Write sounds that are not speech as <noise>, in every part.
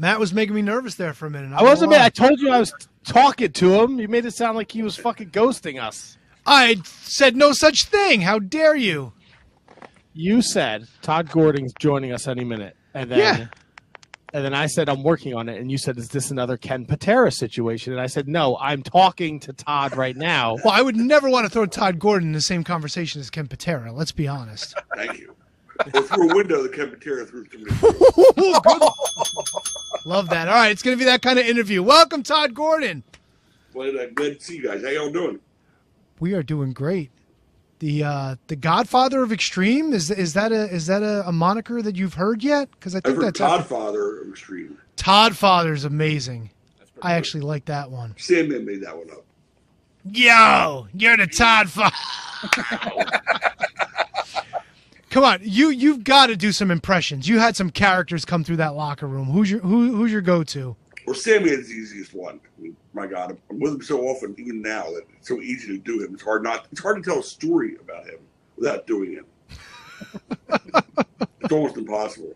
Matt was making me nervous there for a minute. I wasn't. I told you I was talking to him. You made it sound like he was fucking ghosting us. I said no such thing. How dare you? You said Tod Gordon's joining us any minute, and then Yeah. and then I said I'm working on it, and you said is this another Ken Patera situation? And I said no, I'm talking to Tod right now. <laughs> Well, I would never want to throw Tod Gordon in the same conversation as Ken Patera. Let's be honest. Thank you. Or through a window, the Ken Patera cafeteria through <laughs> somebody. Love that. All right, it's going to be that kind of interview. Welcome, Tod Gordon. Well, glad to see you guys. How y'all doing? We are doing great. The uh, the Godfather of Extreme is is that a is that a, a moniker that you've heard yet? Because I I've think heard that's Tod Father of Extreme. Tod Father's amazing. I actually like that one. Sandman made that one up. Yo, you're the Tod Father. <laughs> <laughs> Come on, you you've got to do some impressions. You had some characters come through that locker room. Who's your who, who's your go to? Well, is the easiest one. I mean, my God, I'm with him so often, even now, that it's so easy to do him. It's hard not. It's hard to tell a story about him without doing him. it's almost impossible.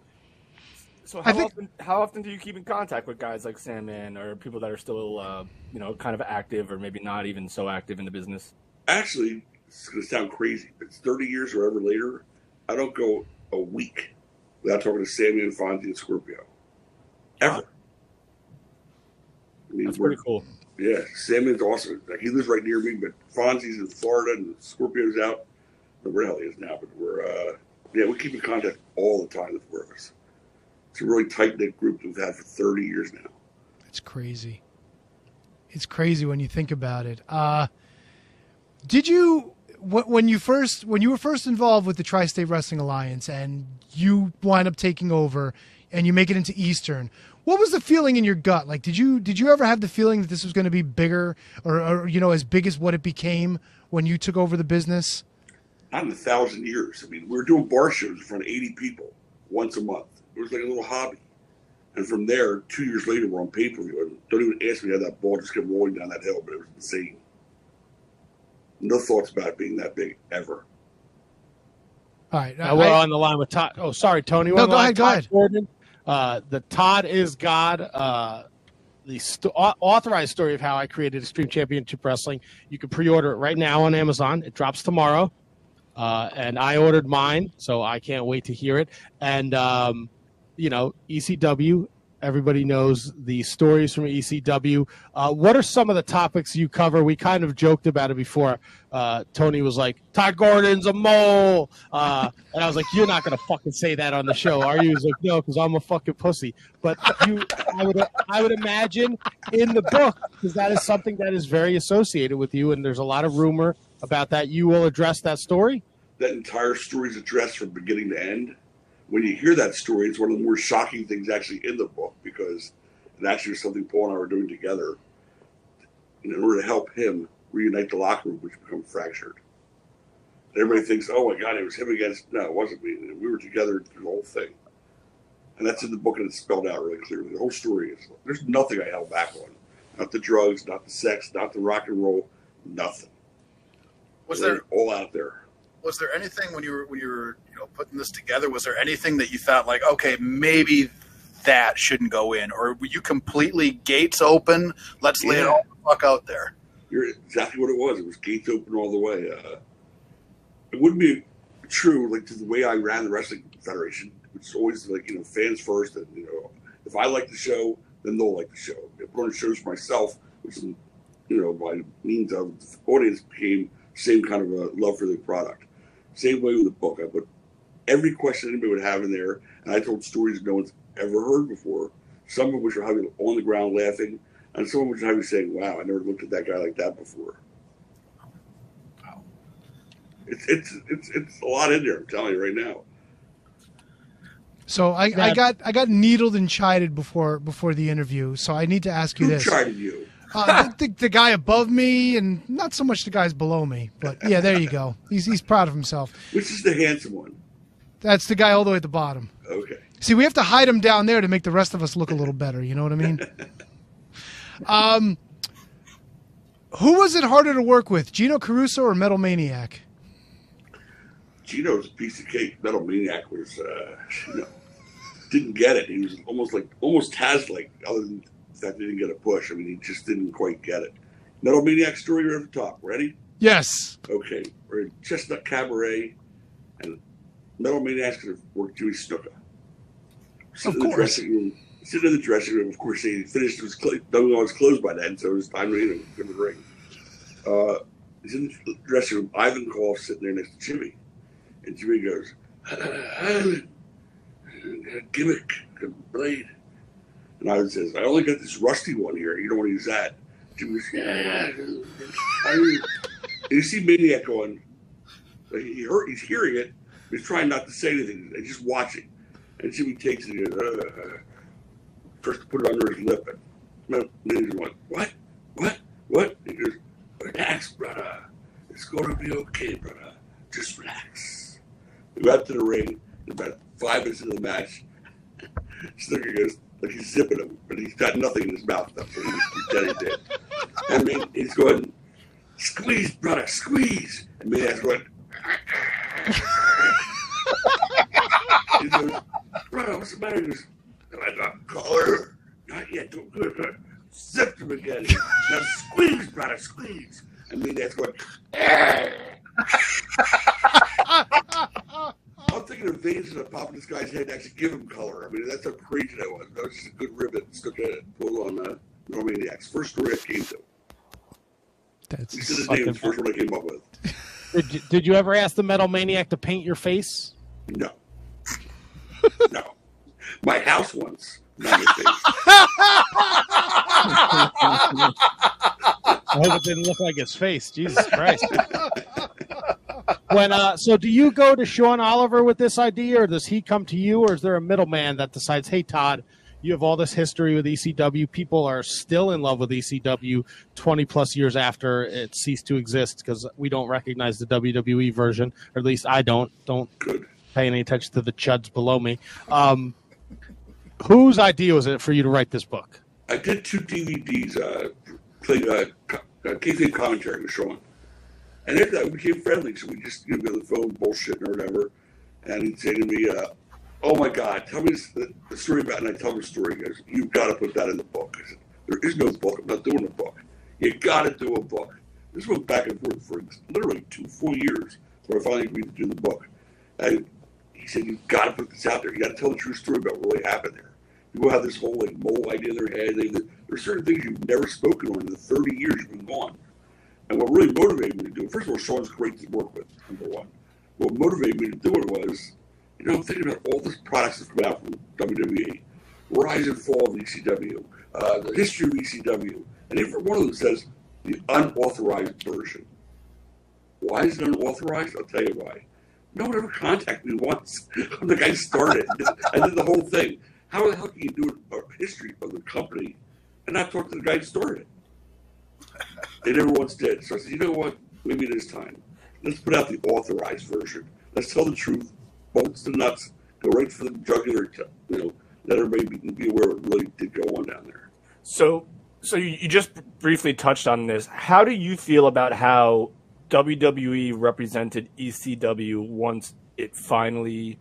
So how think- often how often do you keep in contact with guys like Sandman or people that are still uh, you know kind of active or maybe not even so active in the business? Actually, it's going to sound crazy, but it's 30 years or ever later, I don't go a week without talking to Sammy and Fonzie, and Scorpio. Ever. I mean, That's pretty cool. Yeah, Sandman's awesome. Like he lives right near me, but Fonzie's in Florida and Scorpio's out. I Where the hell he is now, but we're uh, yeah, we keep in contact all the time, the four of us. It's a really tight knit group that we've had for thirty years now. It's crazy. It's crazy when you think about it. Uh, did you when you first when you were first involved with the Tri-State Wrestling Alliance and you wind up taking over and you make it into Eastern? What was the feeling in your gut? Like, did you did you ever have the feeling that this was going to be bigger or, or you know as big as what it became when you took over the business? Not in a thousand years. I mean, we were doing bar shows in front of eighty people once a month. It was like a little hobby. And from there, two years later, we're on pay per view. Don't even ask me how that ball just kept rolling down that hill, but it was insane. No thoughts about being that big ever. All right, Now we're I- on the line with Tod. Oh, sorry, Tony. We're No, go ahead, go ahead. Gordon. Uh, the Tod is God. Uh, the st- authorized story of how I created Extreme Championship Wrestling. You can pre-order it right now on Amazon. It drops tomorrow, uh, and I ordered mine, so I can't wait to hear it. And um, you know, ECW. Everybody knows the stories from ECW. Uh, what are some of the topics you cover? We kind of joked about it before. Uh, Tony was like, "Tod Gordon's a mole," uh, and I was like, "You're not gonna fucking say that on the show, are you?" He was like, "No, because I'm a fucking pussy." But you, I would, I would imagine in the book because that is something that is very associated with you, and there's a lot of rumor about that. You will address that story. that entire story is addressed from beginning to end. When you hear that story, it's one of the more shocking things actually in the book because it actually was something Paul and I were doing together in order to help him reunite the locker room, which become fractured. And everybody thinks, oh my God, it was him against. No, it wasn't me. We were together through the whole thing. And that's in the book and it's spelled out really clearly. The whole story is there's nothing I held back on. Not the drugs, not the sex, not the rock and roll, nothing. Was there all out there? was there anything when you were when you were you know putting this together? Was there anything that you thought like, okay, maybe that shouldn't go in, or were you completely gates open? Let's lay it all the fuck out there. You're exactly what it was. It was gates open all the way. Uh, it wouldn't be true, like to the way I ran the wrestling federation. It's always like you know fans first, and you know if I like the show, then they'll like the show. If I put on shows for myself, which is, you know by means of the audience became same kind of a love for the product. Same way with the book. I put every question anybody would have in there, and I told stories no one's ever heard before. Some of which are having on the ground laughing, and some of which are having saying, "Wow, I never looked at that guy like that before." Wow, It's it's it's it's a lot in there. I'm telling you right now. So I, I got I got needled and chided before before the interview. So I need to ask you Who this: chided you? uh, the, the, the guy above me, and not so much the guys below me. But yeah, there you go. He's he's proud of himself. Which is the handsome one? That's the guy all the way at the bottom. Okay. See, we have to hide him down there to make the rest of us look a little better. You know what I mean? <laughs> um, who was it harder to work with, Gino Caruso or Metal Maniac? Gino's a piece of cake. Metal Maniac was, uh, you know, didn't get it. He was almost like almost Taz like, other than he didn't get a push. I mean, he just didn't quite get it. Metal Maniac story at the top. Ready? Yes. Okay. We're in Chestnut Cabaret, and Metal Maniac's going to work Jimmy Snuka. Of Sitting in the course. dressing room. Sitting in the dressing room. Of course, he finished his cl- done all his clothes by then, so it was time to you know, give him the ring. Uh, he's in the dressing room. Ivan Koloff sitting there next to Jimmy, and Jimmy goes, "Ivan, gimmick, a blade." And Ivan says, "I only got this rusty one here. You don't want to use that." Jimmy goes, "Yeah." I mean, you see Maniac going, he heard, he's hearing it, he's trying not to say anything. He's just watching. And Jimmy takes it and uh, first to put it under his lip. And then he's like, what? What? What? He goes, relax, brother. It's going to be okay, brother. Just relax. We got to the ring. About five minutes into the match, <laughs> Snuka goes, like he's zipping him, but he's got nothing in his mouth. He's to. I mean, he's going, squeeze, brother, squeeze. And Maniac's going, he goes, brother, what's the matter? He goes, I got collar. Not yet, don't do it. Zipped him again. Now squeeze, brother, squeeze. And Maniac's going, I'm thinking of veins in the top of this guy's head to actually give him color. I mean, that's how crazy that was. That was just a good ribbon stuck at it, pulled on uh, Normaniacs. First story I came to. That's He said his name was the first one I came up with. Did you, did you ever ask the Metal Maniac to paint your face? No. no. My house once. Not my face. I hope it didn't look like his face. Jesus Christ. when uh, so do you go to Sean Oliver with this idea, or does he come to you, or is there a middleman that decides, hey Tod, you have all this history with ECW. People are still in love with ECW 20 plus years after it ceased to exist because we don't recognize the WWE version, or at least I don't. Don't Good. pay any attention to the chuds below me. Um, whose idea was it for you to write this book? I did two DVDs, uh, playing uh, co- uh, commentary with Sean. And after that, we became friendly. So we just, you know, the phone bullshitting or whatever. And he'd say to me, uh, Oh my God, tell me the, story about. And I tell the story. He goes, You've got to put that in the book. I said, There is no book. I'm not doing a book. You got to do a book. This went back and forth for literally two full years before I finally agreed to do the book. And he said, You've got to put this out there. You got to tell the true story about what really happened there. People have this whole like mole idea in their head. They, there's certain things you've never spoken on in the 30 years you've been gone. And what really motivated me to do it, first of all, Sean's great to work with, number one. What motivated me to do it was, you know, I'm thinking about all the products that come out from WWE, rise and fall of ECW, uh, the history of ECW, and every one of them says the unauthorized version. Why is it unauthorized? I'll tell you why. No one ever contacted me once. <laughs> I'm the guy who started. I did the whole thing. How the hell can you do a history of the company and not talk to the guy who started it? They never once did. So I said, you know what? Maybe it is time. Let's put out the authorized version. Let's tell the truth. Bolts to nuts. Go right for the jugular. You know, let everybody be, be aware what really did go on down there. So, so you just briefly touched on this. How do you feel about how WWE represented ECW once it finally,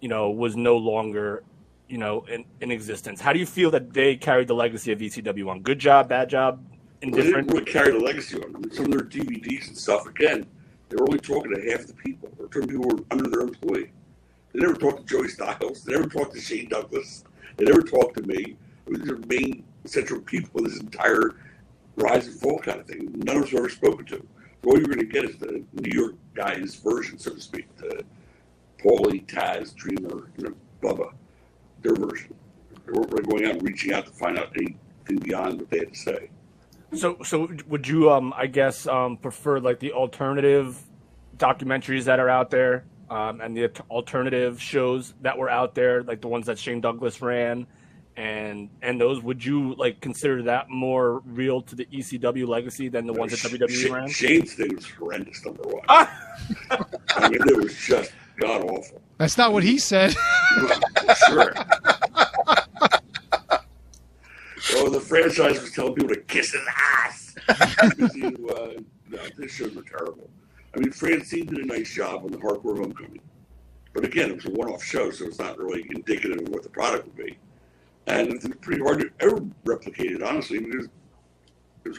you know, was no longer, you know, in, in existence? How do you feel that they carried the legacy of ECW on? Good job, bad job, Well, they didn't indifferent? really carry the legacy on. Some of their DVDs and stuff, again, they were only talking to half the people. Or to people who were under their employ. They never talked to Joey Styles. They never talked to Shane Douglas. They never talked to me. It was their main central people in this entire rise and fall kind of thing. None of us were ever spoken to. So all you're going to get is the New York guys' version, so to speak. The Paulie, Taz, Dreamer, you know, Bubba, their version. They weren't really going out and reaching out to find out anything beyond what they had to say. So, so would you, um, I guess, um, prefer like the alternative documentaries that are out there, um, and the alternative shows that were out there, like the ones that Shane Douglas ran, and and those? Would you like consider that more real to the ECW legacy than the ones that WWE Sh- ran? Shane's thing was horrendous, number one. Ah! <laughs> I mean, it was just god awful. That's not what he said. sure. <laughs> well, the franchise was telling people to kiss his ass. <laughs> You, uh, no, this shows were terrible. I mean, Francine did a nice job on the Hardcore Homecoming. But again, it was a one-off show, so it's not really indicative of what the product would be. And it's pretty hard to ever replicate it, honestly. I mean, it, was, it, was,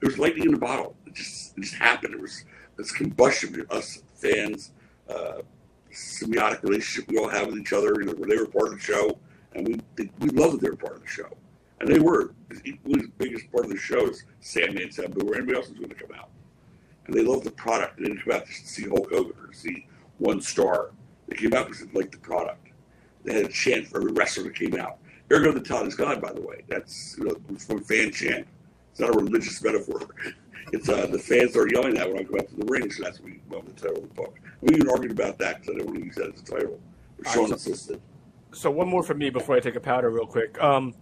it was lightning in a bottle. It just, it just happened. It was this combustion between us fans, uh, symbiotic relationship we all have with each other. You know, where they were part of the show, and we they, we loved that they were part of the show, and they were equally the biggest part of the show as Sandman, Sabu, or anybody else was going to come out. And they loved the product. They didn't come out just to see Hulk Hogan or see one star. They came out because they liked the product. They had a chant for every wrestler that came out. Ergo the Tod is God, by the way. That's you know, from fan chant. It's not a religious metaphor. <laughs> It's uh, the fans are yelling that when I come out to the ring, so that's what we with the title of the book. We even argued about that because I didn't want to use that as a title. But Sean so- insisted. So one more from me before I take a powder, real quick. Um,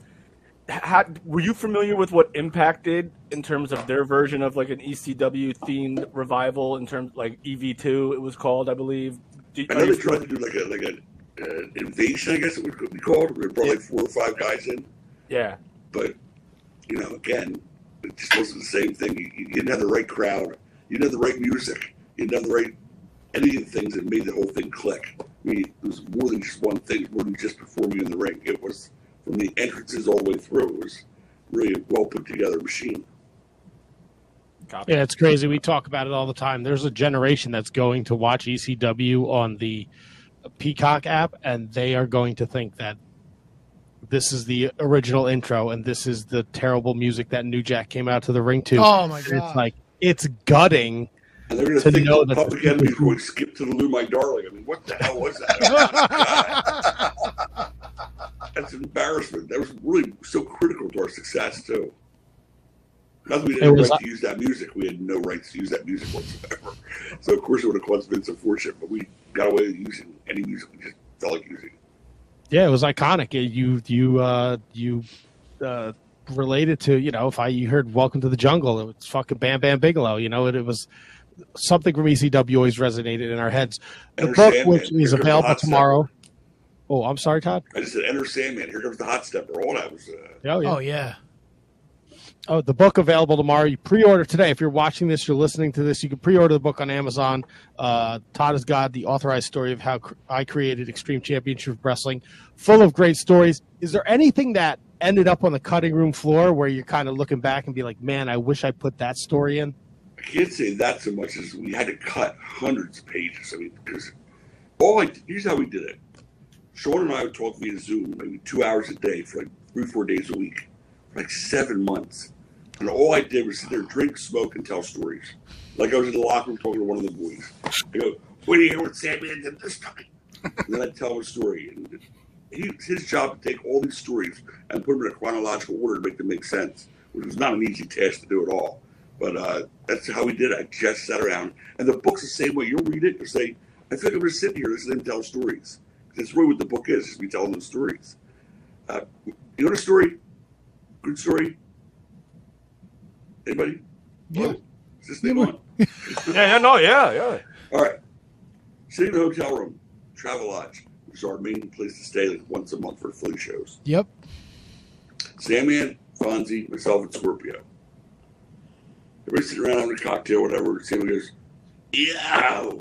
how, were you familiar with what Impact did in terms of their version of like an ECW themed revival? In terms like EV two, it was called, I believe. Do, I know they tried to do like a like an uh, invasion, I guess it would be called. They brought like four or five guys in, yeah. but you know, again, it just wasn't the same thing. You, you didn't have the right crowd. You didn't have the right music. You didn't have the right any of the things that made the whole thing click. I mean, it was more than just one thing. More than just performing in the ring. It was from the entrances all the way through. It was really a well put together machine. Copy. Yeah, it's crazy. We talk about it all the time. There's a generation that's going to watch ECW on the Peacock app, and they are going to think that this is the original intro, and this is the terrible music that New Jack came out to the ring to. Oh my god! it's like it's gutting. And they're going to To think know the that Public the- Enemy is going to skip to the Lou My Darling. I mean, what the hell was that? <laughs> <laughs> That's an embarrassment. That was really so critical to our success too. Not that we didn't right to use that music. We had no rights to use that music whatsoever. So of course it would have caused Vince a fortune, but we got away with using any music we just felt like using. Yeah, it was iconic. You you uh, you uh, related to you know if I you heard "Welcome to the Jungle," it was fucking Bam Bam Bigelow. You know, it, it was something from ECW always resonated in our heads. The book, which is available tomorrow. Oh, I'm sorry, Tod. I just said Enter Sandman. Here comes the hot stepper. All that was. Uh, Oh, yeah. oh yeah. Oh, the book available tomorrow. You pre-order today. If you're watching this, you're listening to this, you can pre-order the book on Amazon. Uh, Tod is God, the authorized story of how cr- I created Extreme Championship Wrestling, full of great stories. Is there anything that ended up on the cutting room floor where you're kind of looking back and be like, man, I wish I put that story in? I can't say that so much as we had to cut hundreds of pages. I mean, because all I here's how we did it. Sean and I would talk via Zoom maybe two hours a day for like three, four days a week for like seven months. And all I did was sit there, drink, smoke, and tell stories. Like I was in the locker room talking to one of the boys. I go, what do you hear what Sandman did this time? And then I'd tell him a story. And he, his job to take all these stories and put them in a chronological order to make them make sense, which was not an easy task to do at all. But uh, that's how we did it. I just sat around. And the book's the same way. You'll read it, you'll say, I think I'm just sitting here listening to tell stories. That's really what the book is, is me telling them stories. Uh, you want a story? Good story? Anybody? Yeah. Hello? Is this thing on? <laughs> Yeah, yeah, no, yeah, yeah. All right. Sitting in a hotel room, Travel Lodge, which is our main place to stay like once a month for Philly shows. Yep. Sandman, Fonzie, myself, and Scorpio. Everybody sitting around having a cocktail, whatever. Sammy goes, Yo,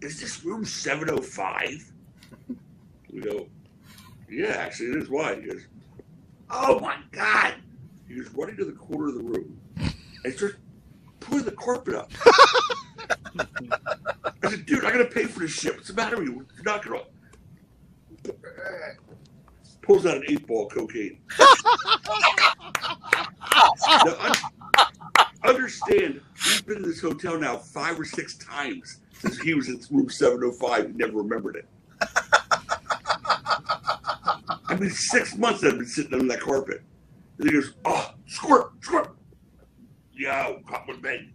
is this room 705? We go, Yeah, actually, it is. Why? He goes, Oh my God. He goes running to the corner of the room and starts pulling the carpet up. I said, Dude, I got to pay for this shit. What's the matter with you? You're not to. Pulls out an eight ball cocaine. Now, un- understand, we've been in this hotel now five or six times he was in room 705 and never remembered it. I mean, six months I've been sitting on that carpet. And he goes, Oh, ah, squirt, squirt. Yo, come with me.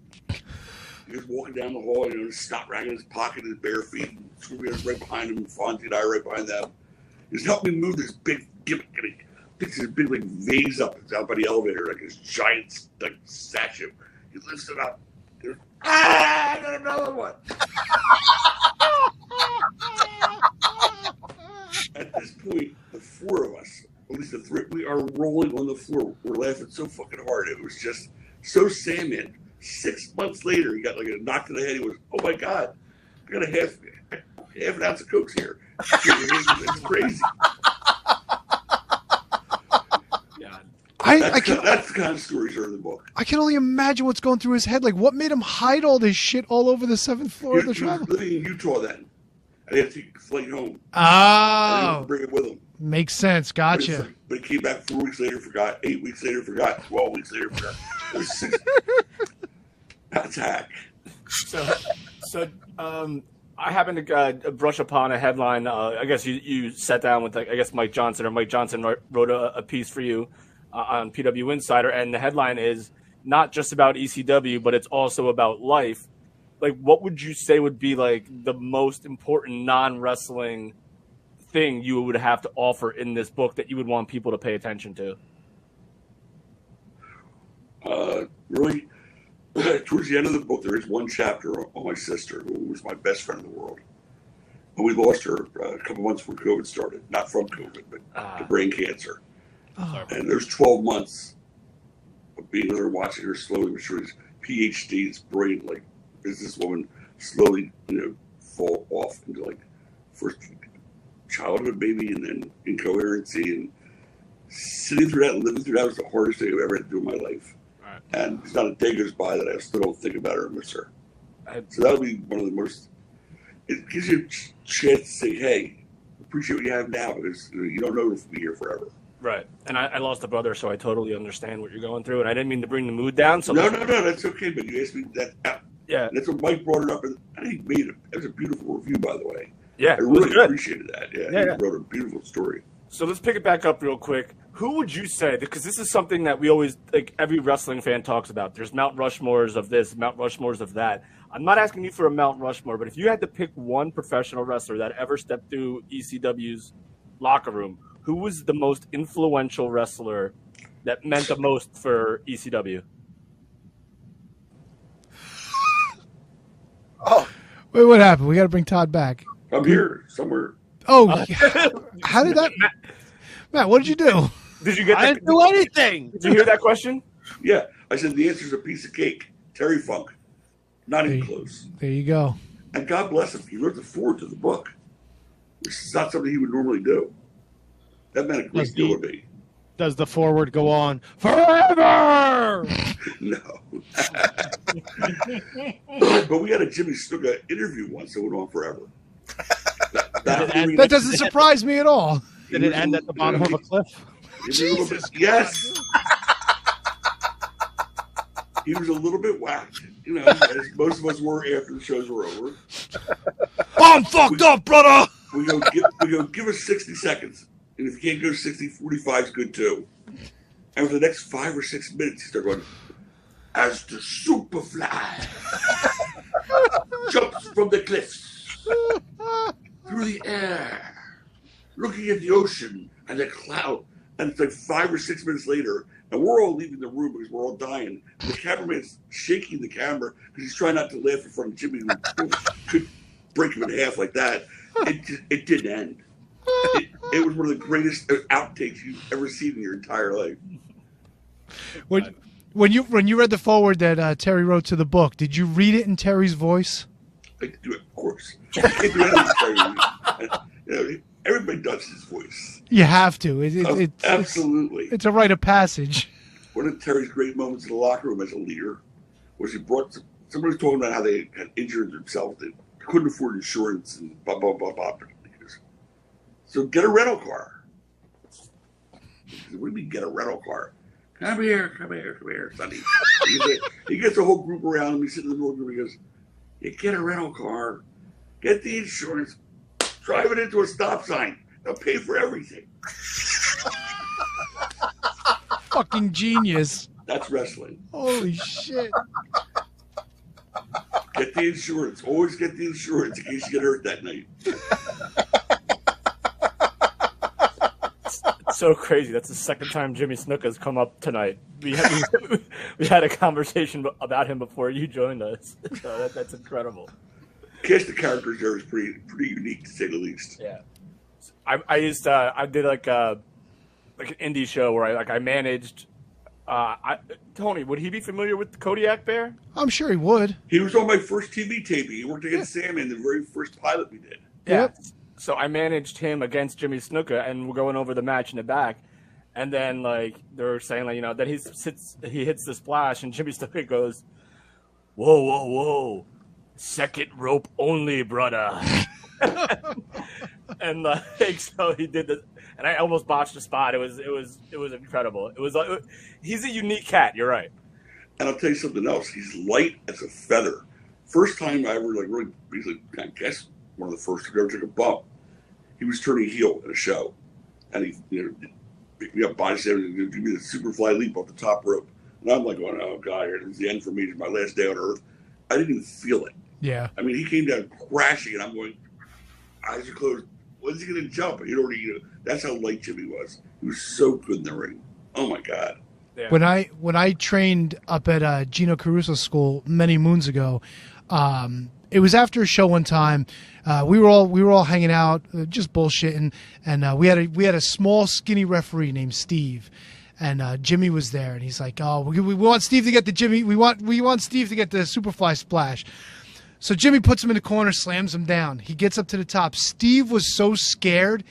He was walking down the hall, you know, snot rag in his pocket, his bare feet, and Scorpio was right behind him, Fonzie and I right behind them. He was helping me move this big gimmick. And he picks this big like vase up. It's out by the elevator, like this giant like statue. He lifts it up. Ah, I got another one. At this point, the four of us, at least the three, we are rolling on the floor. We're laughing so fucking hard. It was just so Sandman. Six months later, he got like a knock to the head. He was, oh my god, I got a half. half an ounce of Coke here. <laughs> It's crazy. Yeah. I, That's, I the can kind- that's the kind of stories are in the book. I can only imagine what's going through his head. Like, what made him hide all this shit all over the seventh floor He, of the travel? living in Utah then. And he had to take flight home. Oh, bring it with him. makes sense. But Gotcha. like- But he came back four weeks later, forgot. Eight weeks later, forgot. Twelve weeks later, forgot. Six. <laughs> That's hack. So, so um, I happened to uh, brush upon a headline. Uh, I guess you, you sat down with, like, I guess, Mike Johnson, or Mike Johnson wrote, wrote a, a piece for you on PW Insider, and the headline is not just about ECW, but it's also about life. Like, what would you say would be like the most important non wrestling thing you would have to offer in this book that you would want people to pay attention to? Uh, really, <clears throat> towards the end of the book, there is one chapter on, my sister, who was my best friend in the world. And we lost her uh, a couple months before COVID started. Not from COVID, but to Ah, brain cancer. Oh, And there's 12 months of being there, watching her slowly but surely. PhD, it's brilliant. Like, businesswoman slowly, you know, fall off into like first childhood baby and then incoherency. And sitting through that and living through that was the hardest thing I've ever had to do in my life. Right. And it's not a day goes by that I still don't think about her and miss her. I- So that'll be one of the most. It gives you a chance to say, "Hey, appreciate what you have now because you, you don't know if we'll be here forever." Right. And I, I lost a brother, so I totally understand what you're going through. And I didn't mean to bring the mood down. So no, no, no, that's okay. But you asked me that. yeah, That's what Mike brought it up, and I think he made it. It was a beautiful review, by the way. yeah, I really good. appreciated that. Yeah, Yeah, he yeah. wrote a beautiful story. So let's pick it back up real quick. Who would you say? Because this is something that we always, like every wrestling fan talks about. There's Mount Rushmores of this, Mount Rushmores of that. I'm not asking you for a Mount Rushmore, but if you had to pick one professional wrestler that ever stepped through ECW's locker room, who was the most influential wrestler that meant the most for E ECW? Oh, wait, what happened? We got to bring Tod back. I'm here somewhere. Oh, yeah. Uh, <laughs> how did that? Matt, what did you do? Did you get? I The, didn't do anything. did you hear that question? Yeah, I said the answer's a piece of cake. Terry Funk, not even Hey. close. There you go. And God bless him, he wrote the forward to the book, which is not something he would normally do. That meant a great Does deal he- to me. Does the forward go on <laughs> forever? No. <laughs> but we had a Jimmy Snuka interview once that went on forever. That, that- end- That doesn't surprise me at all. Did it end at the bottom of a cliff? He was a bit- yes. He was a little bit whacked, you know, as most of us were after the shows were over. I'm fucked up, brother. We go, give, we go, give us 60 seconds. And if you can't go 60, 45 is good too. And for the next five or six minutes, he started going, as the superfly <laughs> jumps from the cliffs through the air, looking at the ocean and the cloud. And it's like five or six minutes later, and we're all leaving the room because we're all dying. And the cameraman's shaking the camera because he's trying not to laugh in front of Jimmy, who <laughs> could break him in half like that. It, it didn't end. It, it was one of the greatest outtakes you've ever seen in your entire life. When, when you when you read the forward that uh, Terry wrote to the book, did you read it in Terry's voice? I do it, of course. <laughs> I can do anything for you. You know, everybody does his voice. You have to. It, it, Oh, it's, it's absolutely. it's a rite of passage. <laughs> One of Terry's great moments in the locker room as a leader was he brought somebody was talking about how they had injured themselves, they couldn't afford insurance and blah blah blah blah. He So get a rental car. He said, what do you mean get a rental car? Come here, come here, come here, Sonny. <laughs> he, gets a, he gets a whole group around him. He's sitting in the middle of the room. He goes, You get a rental car, get the insurance, drive it into a stop sign. They'll pay for everything. <laughs> Fucking genius. That's wrestling. Holy shit. Get the insurance. Always get the insurance in case you get hurt that night. <laughs> It's <laughs> so crazy. That's the second time Jimmy Snuka has come up tonight. We had, we, <laughs> we had a conversation about him before you joined us. <laughs> So that, that's incredible. Cast the characters there is pretty pretty unique to say the least. Yeah. I, I used to, I did like a like an indie show where I like I managed. Uh, I, Tony, would he be familiar with the Kodiak Bear? I'm sure he would. He was on my first TV taping. He worked against Sam in the very first pilot we did. Yeah. Yep. So I managed him against Jimmy Snuka, and we're going over the match in the back. And then like they're saying like you know that he sits he hits the splash, and Jimmy <laughs> Snuka goes, "Whoa, whoa, whoa, second rope only, brother." <laughs> and like <laughs> so he did this, and I almost botched the spot. It was it was it was incredible. It was like he's a unique cat. You're right. And I'll tell you something else. He's light as a feather. First time I ever like really, basically, I guess one of the first to ever took a bump. He was turning heel in a show, and he you know picked me up, body slammed, and give me the super fly leap off the top rope. And I'm like, going, oh god, here it's the end for me. It's my last day on earth. I didn't even feel it. Yeah. I mean, he came down crashing, and I'm going, eyes are closed. When's he going to jump? And he'd already, you know, that's how light Jimmy was. He was so good in the ring. Oh my god. Yeah. When I when I trained up at uh, Gino Caruso School many moons ago, um, it was after a show one time. Uh, we were all we were all hanging out, uh, just bullshitting, and uh, we had a we had a small skinny referee named Steve, and uh, Jimmy was there, and he's like, "Oh, we, we want Steve to get the Jimmy. We want we want Steve to get the Superfly splash." So Jimmy puts him in the corner, slams him down. He gets up to the top. Steve was so scared,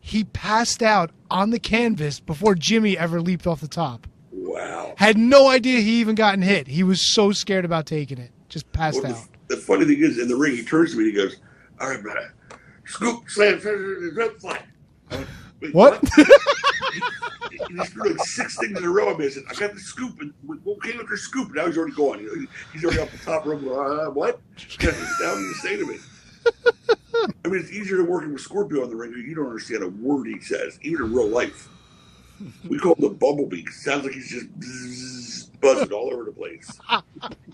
he passed out on the canvas before Jimmy ever leaped off the top. Wow. Had no idea he even gotten hit. He was so scared about taking it. Just passed Well, out. The, funny thing is, in the ring, he turns to me and he goes, "All right, brother, scoop, slam, slam, fly." I went, "Wait, What? he, he just threw like six things in a row. I mean, I "I got the scoop," and what came your scoop? Now he's already gone. You know, he's already off the top rope. Uh, what? Now you say to me. I mean, it's easier to work with Scorpio in the ring. You don't understand a word he says, even in real life. We call him the bumblebee. sounds like he's just buzzing all over the place.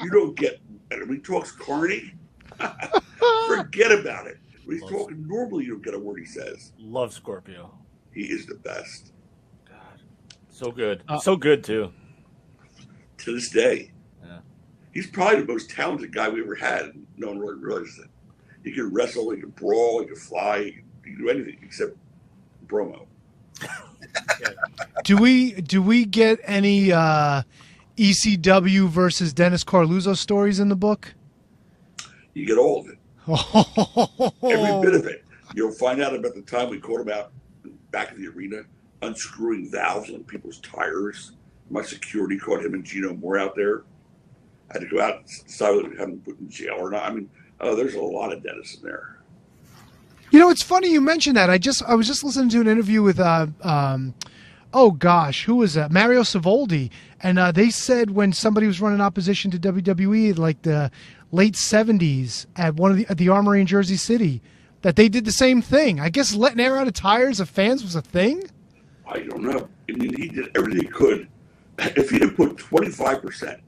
You don't get. And when he talks carny, <laughs> forget about it. When he's talking normally, you don't get a word he says. Love Scorpio. He is the best God, so good, Uh, so good too. to this day. Yeah. He's probably the most talented guy we ever had. and No one really realizes it. He can wrestle, he can brawl, he can fly, he can, he can do anything except promo. <laughs> do we do we get any uh, ECW versus Dennis Coralluzzo stories in the book? You get all of it. <laughs> every bit of it. You'll find out about the time we caught him out back in the arena, unscrewing valves on people's tires. My security caught him and Gino Moore out there. I had to go out and decide whether to have him put in jail or not. I mean, oh, there's a lot of Dennis in there. You know, it's funny you mentioned that. I just I was just listening to an interview with uh um oh gosh, who was that? Mario Savoldi, and uh, they said when somebody was running opposition to WWE, like the late '70s at one of the at the Armory in Jersey City, that they did the same thing. I guess letting air out of tires of fans was a thing. I don't know. I mean, he did everything he could. <laughs> If he had put 25%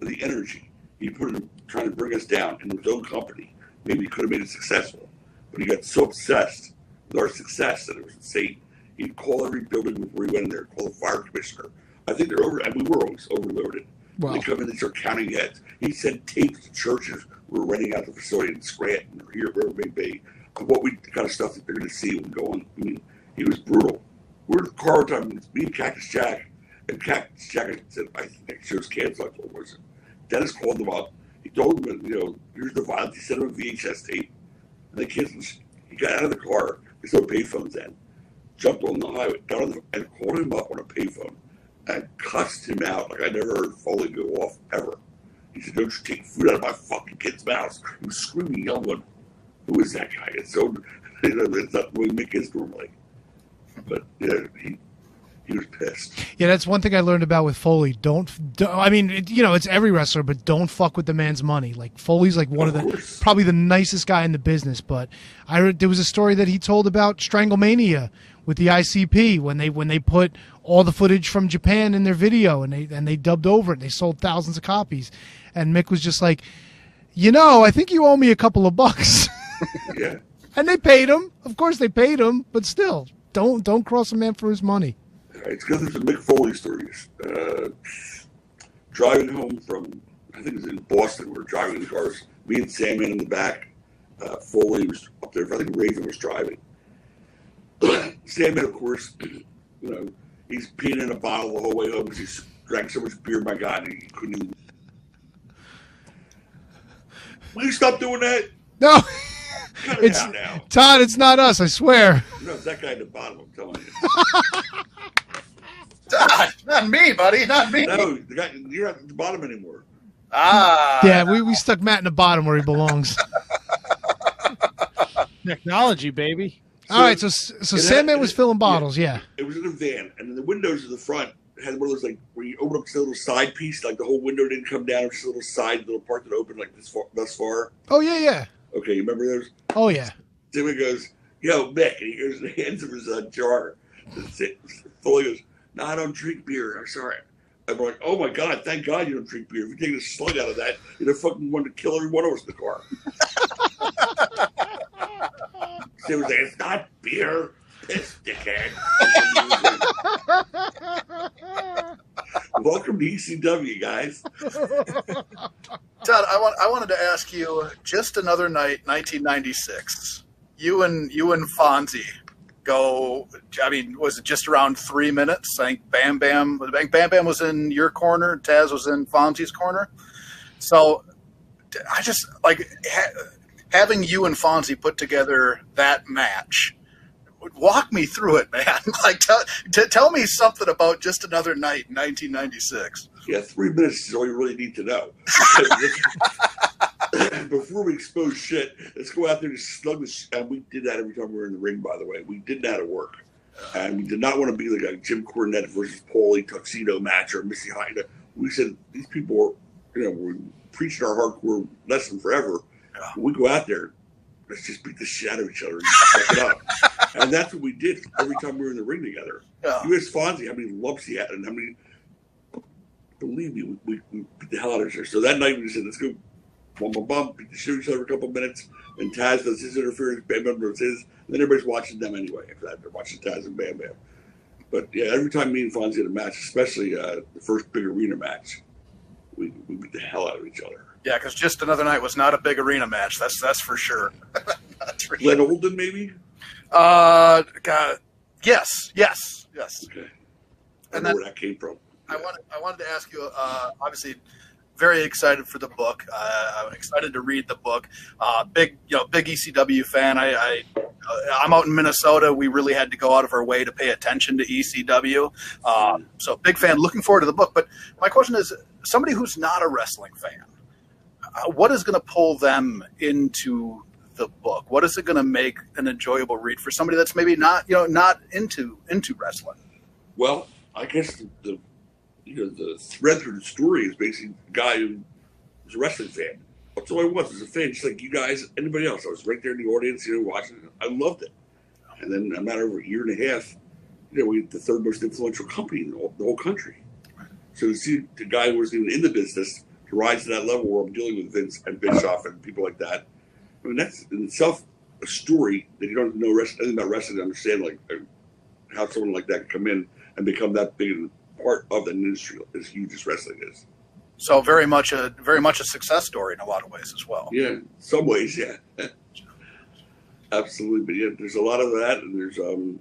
of the energy he put in trying to bring us down in his own company, maybe he could have made it successful. But he got so obsessed with our success that it was insane. He'd call every building before he went in there, call the fire commissioner. I think they're over, and we were always overloaded. Wow. They come in and start counting heads. He sent tapes to churches. We were renting out the facility in Scranton or here, wherever it may be, of what we the kind of stuff that they're going to see when we go on. I mean, he was brutal. We're in the car time, me and Cactus Jack, and Cactus Jack said, I think that show's canceled. I told him, "Was it?" Dennis called them up. He told them, you know, here's the violence. He sent him a VHS tape. And they canceled. He got out of the car. There's no payphones then. Jumped on the highway, got on the, and called him up on a payphone and cussed him out like I never heard Foley go off ever. He said, Don't you take food out of my fucking kid's mouth. He was screaming, yelling, Who is that guy? It's so, <laughs> you know, it's not the way make kids normally. But, yeah, he, he was pissed. Yeah, that's one thing I learned about with Foley. Don't, don't I mean, it, you know, it's every wrestler, but don't fuck with the man's money. Like Foley's like one of, Of the course. probably the nicest guy in the business. But I there was a story that he told about Stranglemania with the ICP when they when they put all the footage from Japan in their video and they and they dubbed over it. They sold thousands of copies, and Mick was just like, you know, I think you owe me a couple of bucks. <laughs> Yeah. and they paid him. Of course, they paid him, but still, don't don't cross a man for his money. It's because there's a Mick Foley stories. Uh, driving home from, I think it was in Boston, we were driving in the cars. Me and Sandman in the back. Uh, Foley was up there. I think Raven was driving. <coughs> Sandman, of course, <clears throat> you know, he's peeing in a bottle the whole way home because he drank so much beer, my God, he couldn't even. Will you stop doing that? No, Cut <laughs> it It's out now. Tod. It's not us. I swear. No, it's that guy at the bottom. I'm telling you. <laughs> Ah, not me, buddy. Not me. No, the guy, you're not at the bottom anymore. Ah, Yeah, we, we stuck Matt in the bottom where he belongs. <laughs> Technology, baby. All right, so so it Sandman had- was filling bottles. Yeah. It was in a van, and then the windows in the front had one of those like where you open up this little side piece, like the whole window didn't come down, it just a little side little part that opened like this far, thus far. Oh yeah, yeah. Okay, you remember those? Oh yeah. Timmy goes, "Yo, Mick," and he goes <laughs> and hands him his uh, jar. It. Foley goes, "No, I don't drink beer. I'm sorry." I'm like, "Oh my god, thank God you don't drink beer. If you take a slug out of that, you'd have fucking wanted to kill every one of us in the car." <laughs> Like, "It's not beer, piss, dickhead." Welcome to ECW, guys. <laughs> Tod, I want I wanted to ask you just another night, 1996. You and you and Fonzie go. I mean, was it just around three minutes? I think Bam Bam, Bam Bam was in your corner. Taz was in Fonzie's corner. So I just like having you and Fonzie put together that match. Walk me through it, man. <laughs> Like, tell, t- tell me something about just another night in 1996. Yeah, three minutes is all you really need to know. <laughs> Before we expose shit, let's go out there and slug this. And we did that every time we were in the ring, by the way. We did that at work. And we did not want to be like a Jim Cornette versus Paulie tuxedo match or Missy Hyatt. We said, these people are, you know, we're preaching our hardcore lesson forever. We go out there, let's just beat the shit out of each other and fuck it up. <laughs> And that's what we did every time we were in the ring together. Yeah. You asked Fonzie how many lumps he had and how many. Believe me, we, we, we beat the hell out of each other. So that night we said, let's go bum bum bum, beat the shit out of each other for a couple of minutes. And Taz does his interference, Bam Bam does his. And then everybody's watching them anyway. After that, they're watching Taz and Bam Bam. But yeah, every time me and Fonzie had a match, especially uh, the first big arena match, we, we beat the hell out of each other. Yeah, because just another night was not a big arena match. That's that's for sure. <laughs> that's for Glenn sure. Olden, maybe? Uh, God, yes, yes, yes. Okay. I And don't know then- where that came from. I wanted I wanted to ask you. Uh, obviously, very excited for the book. Uh, I'm excited to read the book. Uh, big, you know, big ECW fan. I, I uh, I'm out in Minnesota. We really had to go out of our way to pay attention to ECW. Uh, so big fan. Looking forward to the book. But my question is, somebody who's not a wrestling fan, Uh, what is going to pull them into the book? What is it going to make an enjoyable read for somebody that's maybe not, you know, not into into wrestling? Well, I guess the, the you know the thread through the story is basically a guy who was a wrestling fan. That's all I was, was a fan, just like you guys, anybody else. I was right there in the audience, you know, watching. it. I loved it. And then a matter of a year and a half, you know, we the third most influential company in the whole, the whole country. So to see the guy who wasn't even in the business to rise to that level where I'm dealing with Vince and Bischoff and people like that, I mean, that's in itself a story that you don't know anything about wrestling to understand, like uh, how someone like that can come in and become that big part of an industry as huge as wrestling is. So very much a very much a success story in a lot of ways as well. Yeah, some ways, yeah, <laughs> absolutely. But yeah, there's a lot of that, and there's um,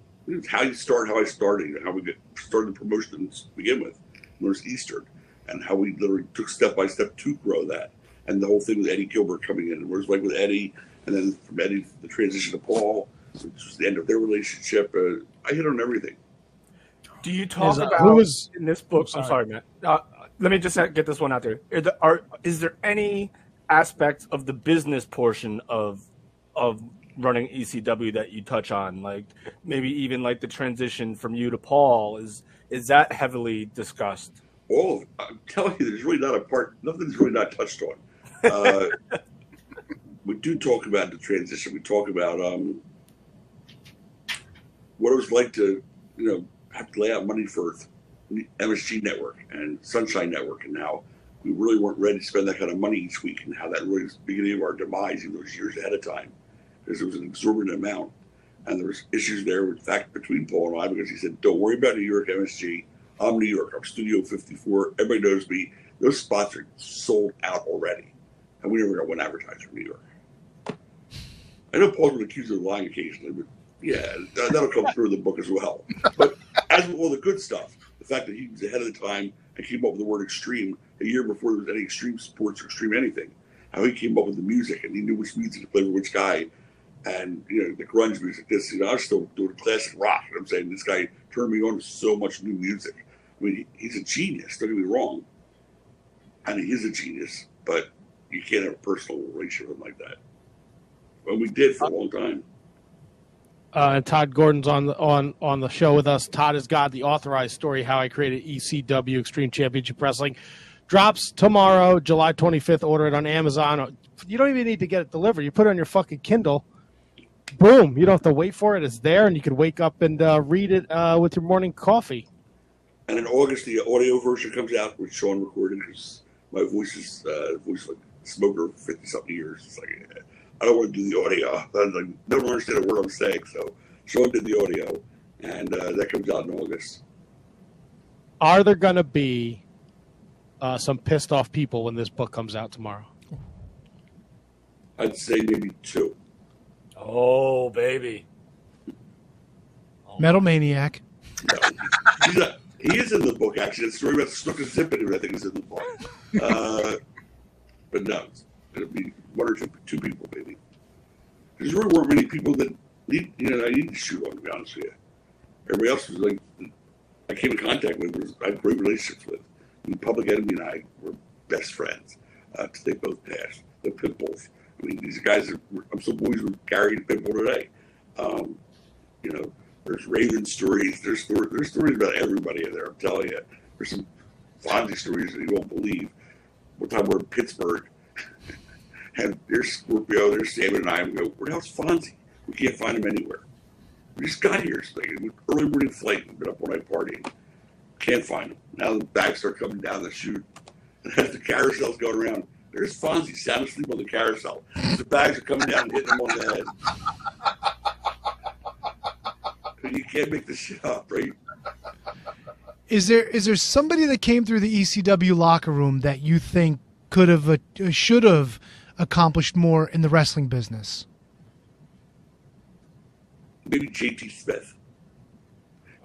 how you start, how I started, how we get started the promotions to begin with, North Eastern, and how we literally took step by step to grow that, and the whole thing with Eddie Gilbert coming in, and where it was like with Eddie, and then from Eddie the transition to Paul, which was the end of their relationship. Uh, I hit on everything. Do you talk Is, uh, about who was- in this book? I'm I'm sorry. sorry, Matt. Uh, let me just get this one out there. Are, there- are is there any aspect of the business portion of of running ECW that you touch on, like maybe even like the transition from you to Paul? Is is that heavily discussed? All of I'm telling you, there's really not a part, nothing's really not touched on. Uh, <laughs> we do talk about the transition. We talk about um, what it was like to, you know, have to lay out money for the MSG Network and Sunshine Network, and how we really weren't ready to spend that kind of money each week, and how that really was the beginning of our demise in those years ahead of time, because it was an exorbitant amount. And there was issues there, in fact, between Paul and I, because he said, "Don't worry about New York MSG. I'm New York. I'm Studio 54. Everybody knows me. Those spots are sold out already, and we never got one advertiser from New York." I know Paul's been accused of lying occasionally, but yeah, that- that'll come through in the book as well. But as with all the good stuff, the fact that he was ahead of the time and came up with the word extreme a year before there was any extreme sports or extreme anything, how he came up with the music and he knew which music to play for which guy, and you know the grunge music. This, you know, I was still doing classic rock. I'm saying this guy turned me on to so much new music. I mean, he's a genius. Don't get me wrong, I mean, he's a genius. But you can't have a personal relationship with him like that. Well, we did for a long time. Uh, and Tod Gordon's on the, on on the show with us. Tod has got the authorized story how I created ECW Extreme Championship Wrestling. Drops tomorrow, July 25th. Order it on Amazon. You don't even need to get it delivered. You put it on your fucking Kindle. Boom! You don't have to wait for it. It's there, and you can wake up and uh, read it uh, with your morning coffee. And in August, the audio version comes out which Sean recorded because my voice is uh, voice like smoker fifty something years. It's like I don't want to do the audio. I like, don't understand a word I'm saying. So Sean did the audio, and uh, that comes out in August. Are there going to be uh, some pissed off people when this book comes out tomorrow? I'd say maybe two. Oh, baby. Metal Maniac. No. <laughs> He is in the book, actually. The story about Snuka and Zippin, I think, is in the book. Uh, but no, it'll be one or two, two people, maybe. There's really weren't many people that need, you know, I need to shoot on, to be honest with you. Everybody else was like, I came in contact with, was, I had great relationships with. Mean, Public Enemy and I were best friends. Uh, they both passed. The Pitbulls. I mean, these guys are, I'm still boys with Gary and Pitbull today. Um, you know, there's Raven stories. There's stories, there's stories about everybody in there. I'm telling you. There's some Fonzie stories that you won't believe. One time we're in Pittsburgh, <laughs> and there's Scorpio, there's Sam and I. And we go, where the hell's Fonzie? We can't find him anywhere. We just got here. It's like early morning flight. We've been up all night partying. Can't find him. Now the bags are coming down the chute. And as <laughs> the carousel's going around, there's Fonzie sound asleep on the carousel. The bags are coming down and hitting him on the head. <laughs> you can't make this shit up, right? <laughs> Is there is there somebody that came through the ECW locker room that you think could have uh, should have accomplished more in the wrestling business? Maybe JT Smith.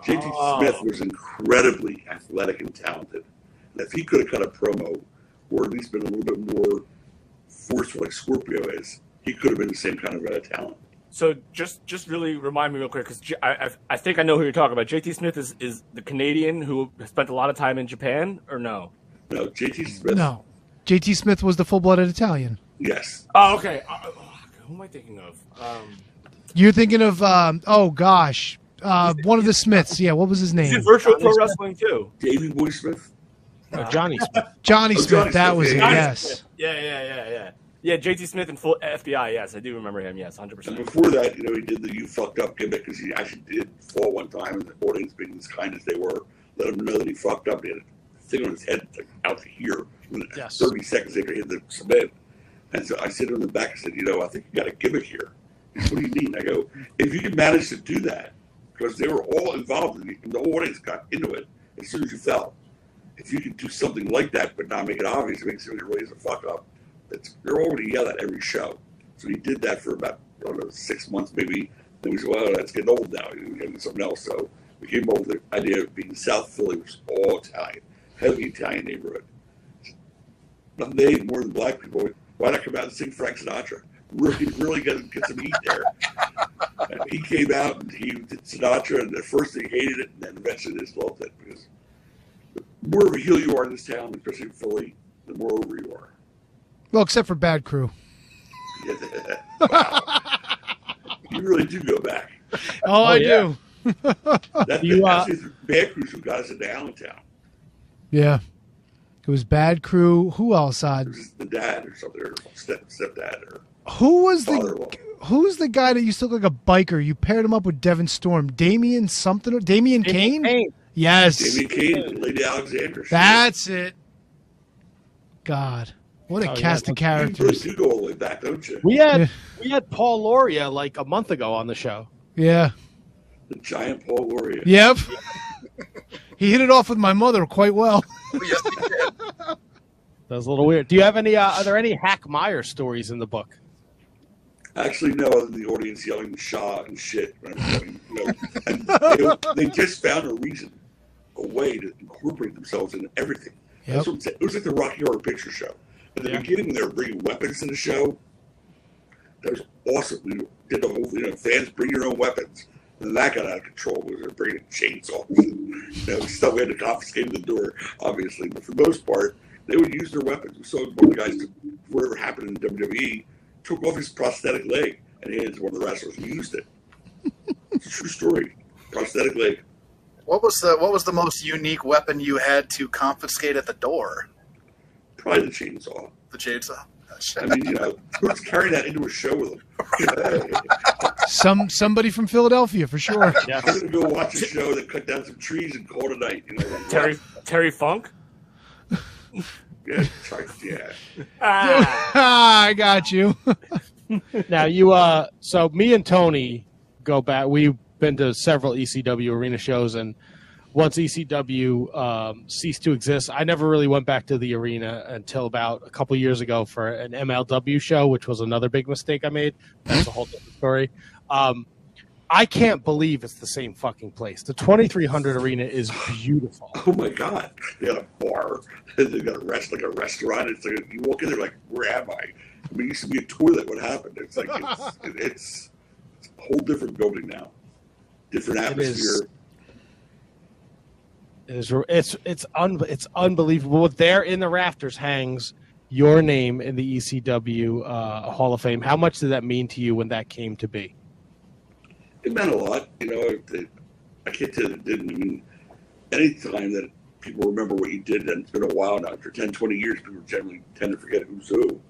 JT Oh. Smith was incredibly athletic and talented. And if he could have cut a promo or at least been a little bit more forceful like Scorpio is, he could have been the same kind of talent. So just just really remind me real quick because I, I I think I know who you're talking about. JT Smith is is the Canadian who spent a lot of time in Japan, or no? No, JT Smith. No. JT Smith was the full blooded Italian. Yes. Oh, okay. Uh, oh, who am I thinking of? Um, You're thinking of um, oh gosh, uh, one of the Smiths. Yeah, what was his he's name? in virtual pro wrestling too. Davey Boy Smith. Uh, Johnny Smith. Johnny Oh, Smith. Johnny that Smith, was it. yeah. Yes. Yeah, yeah, yeah, yeah. Yeah, JT Smith and full FBI. Yes, I do remember him. Yes, hundred And percent. before that, you know, he did the "you fucked up" gimmick because he actually did fall one time, and the audience, being as kind as they were, let him know that he fucked up. He had a thing on his head like, out to here. When Yes. Thirty seconds later, he hit the cement. And so I sit to him in the back, I said, "You know, I think you got a gimmick here." He <laughs> said, "What do you mean?" I go, "If you can manage to do that, because they were all involved, in it, and the audience got into it as soon as you fell. If you can do something like that, but not make it obvious, make somebody really is a fuck up. That's they're already yelled at every show. So he did that for about I don't know six months maybe. Then we said, well, that's getting old now. To do something else. So we came up with the idea of being South Philly, which is all Italian, heavy Italian neighborhood. Nothing they more than black people. Why not come out and sing Frank Sinatra? Really, really get, get some heat there. And he came out and he did Sinatra, and at first they hated it, and then eventually they loved it because the more of a heel you are in this town, especially in Philly, the more over you are. Well, except for Bad Crew. wow. <laughs> you really do go back. Oh, I yeah. do. That, You, uh, that's the bad crews who got us into Allentown. Yeah. It was Bad Crew. Who else? Uh, It was the dad or something, or step stepdad, or who was the. Who's the guy that used to look like a biker? You paired him up with Devon Storm. Damien something. Damien Kane? Kane. Yes. Jamie Kane Lady Alexander. That's it. God. What a Oh, yeah, cast of characters. do go all the way back, don't you? We had Yeah. we had Paul Loria like a month ago on the show. Yeah. The giant Paul Loria. Yep. he hit it off with my mother quite well. yes, he did. That was a little weird. Do you have any? Uh, are there any Hack Meyer stories in the book? Actually, no, other than the audience yelling Shaw and shit. when I was going, you know, and they, they just found a reason, a way to incorporate themselves in everything. Yep. That's what I'm. It was like the Rocky Horror Picture Show. At the Yeah. beginning, they were bringing weapons in the show, That was awesome. We did the whole, you know, fans bring your own weapons. And that got out of control. We were bringing chainsaws. And, <laughs> you know, stuff we had to confiscate the door, obviously. But for the most part, they would use their weapons. We saw one of the guys, whatever happened in WWE, took off his prosthetic leg and handed it to one of the wrestlers who used it. It's a true story. Prosthetic leg. What was the what was the most unique weapon you had to confiscate at the door? Probably the chainsaw. The chainsaw. I mean, you know, who's carrying that into a show with them? <laughs> Some somebody from Philadelphia for sure. <laughs> Yeah. I'm gonna go watch a show that cut down some trees and call it a night. You know, like, Terry Terry Funk. Yeah, yeah. <laughs> Ah, I got you. Now you uh so me and Tony go back we've been to several ECW arena shows and once ECW um, ceased to exist, I never really went back to the arena until about a couple years ago for an MLW show, which was another big mistake I made. That's a whole different story. Um, I can't believe it's the same fucking place. The 2300 arena is beautiful. Oh my god, they got a bar. <laughs> They got a rest like a restaurant. It's like you walk in there like, where am I? I mean, it used to be a toilet. What happened? It's like it's, it's, <laughs> it's a whole different building now, different atmosphere. Is, it's it's un, it's unbelievable. There in the rafters hangs your name in the ECW uh, Hall of Fame. How much did that mean to you when that came to be? It meant a lot. You know, I can't tell you it didn't. Mean, any time that people remember what you did, and it's been a while now. After 10, 20 years, people generally tend to forget who's who.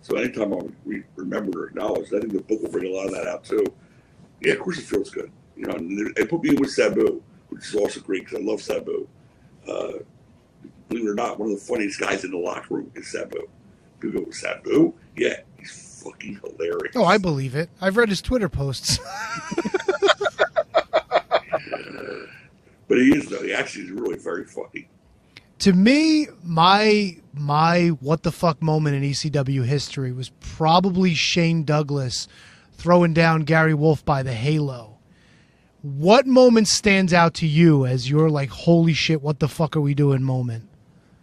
So anytime I we remember or acknowledge, I think the book will bring a lot of that out too. Yeah, of course it feels good. You know, and they put me with Sabu, which is also great because I love Sabu. Uh, believe it or not, one of the funniest guys in the locker room is Sabu. People go, Sabu? Yeah, he's fucking hilarious. Oh, I believe it. I've read his Twitter posts. <laughs> But he is though. He actually is really very funny. to me, my my what the fuck moment in ECW history was probably Shane Douglas throwing down Gary Wolfe by the halo. What moment stands out to you as your like holy shit, what the fuck are we doing moment?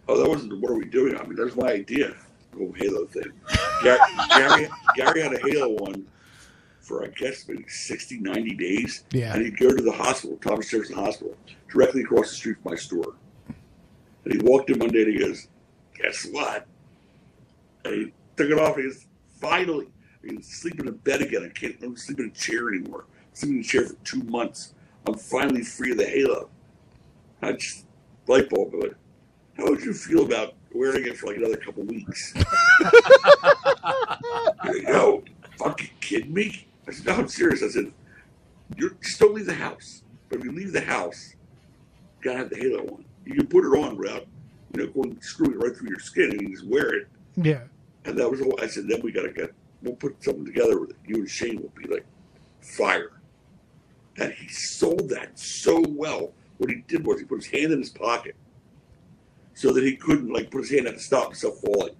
Oh, that wasn't what are we doing? I mean, that's my idea. The whole Halo thing. Gary, Gary, Gary had a Halo one for I guess maybe 60, 90 days. Yeah. And he'd go to the hospital, Thomas Jefferson Hospital, directly across the street from my store. And he walked in one day and he goes, Guess what? And he took it off and he goes, Finally, I can sleep in a bed again. I can't I'm sleep in a chair anymore. I'm sleeping in the chair for two months. I'm finally free of the halo. I just light bulb. I'm How would you feel about wearing it for like another couple weeks? <laughs> Yo, fucking kidding me? I said, No, I'm serious. I said, You're just don't leave the house. But if you leave the house, you gotta have the halo on. You can put it on without, you know, going screwing it right through your skin and you just wear it. Yeah. And that was all I said, then we gotta get we'll put something together with it. You and Shane will be like fire. And he sold that so well. What he did was he put his hand in his pocket so that he couldn't like put his hand out to stop himself falling.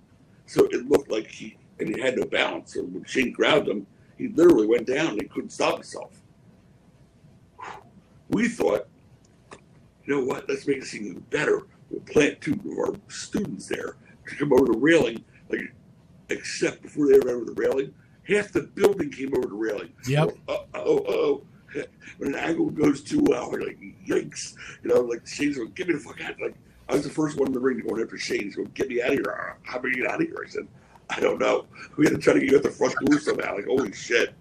So it looked like he and he had no balance. So when Shane grabbed him, he literally went down and he couldn't stop himself. We thought, you know what, let's make this even better. We'll plant two of our students there to come over the railing, like except before they were over the railing, half the building came over the railing. Yep. Oh, oh, oh. <laughs> When an angle goes too well, we're like, yikes. You know, like Shane's going, get me the fuck out. Like, I was the first one in the ring going after Shane. He's going, get me out of here. Uh, how do we get out of here? I said, I don't know. We had to try to get you out the front door somehow. Like, holy shit.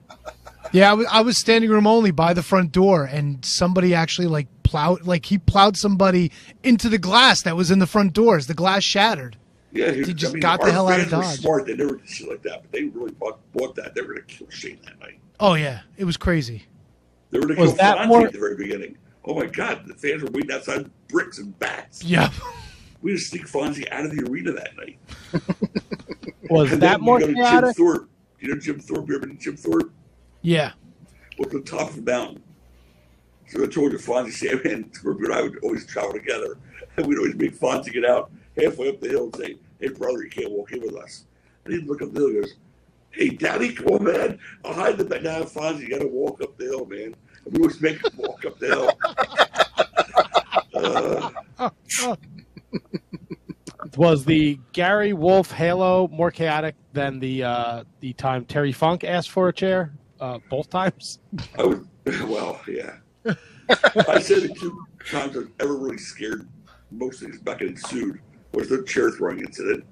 Yeah, I was, standing room only by the front door, and somebody actually like plowed, like he plowed somebody into the glass that was in the front doors. The glass shattered. Yeah, He just I mean, got the hell out of Dodge. Smart, they never did shit like that, but they really bought, bought that. They were going to kill Shane that night. Oh yeah, it was crazy. They were to Was kill that more- at the very beginning. Oh my God, the fans were waiting outside with bricks and bats. Yeah. We to sneak Fonzie out of the arena that night. <laughs> Was And that more to Jim? Thorpe. You know Jim Thorpe? You ever been to Jim Thorpe? Yeah. Up to the top of the mountain. So I told you, Fonzie, <laughs> Sam and Thorpe and I would always travel together. And <laughs> we'd always make Fonzie get out halfway up the hill and say, Hey, brother, you can't walk in with us. And he'd look up the hill and goes, Hey, Daddy, come on, man. I'll hide the back. Now, Fonzie, you got to walk up the hill, man. And we always make him walk up the hill. Uh, Was the Gary Wolfe Halo more chaotic than the uh, the time Terry Funk asked for a chair? Uh, both times. Would, well, yeah. I said the two times I was ever really scared, most things about getting sued, was the chair throwing incident,